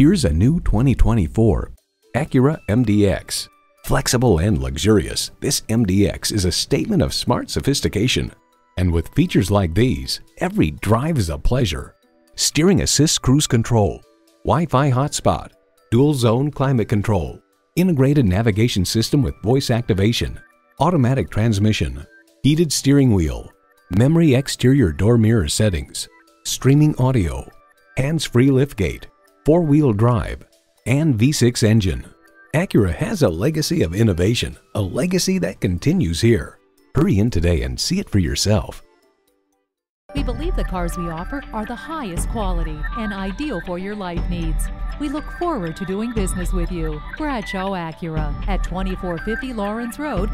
Here's a new 2024 Acura MDX. Flexible and luxurious, this MDX is a statement of smart sophistication. And with features like these, every drive is a pleasure. Steering assist cruise control, Wi-Fi hotspot, dual zone climate control, integrated navigation system with voice activation, automatic transmission, heated steering wheel, memory exterior door mirror settings, streaming audio, hands-free liftgate, four-wheel drive, and V6 engine. Acura has a legacy of innovation, a legacy that continues here. Hurry in today and see it for yourself. We believe the cars we offer are the highest quality and ideal for your life needs. We look forward to doing business with you. Bradshaw Acura at 2450 Laurens Road,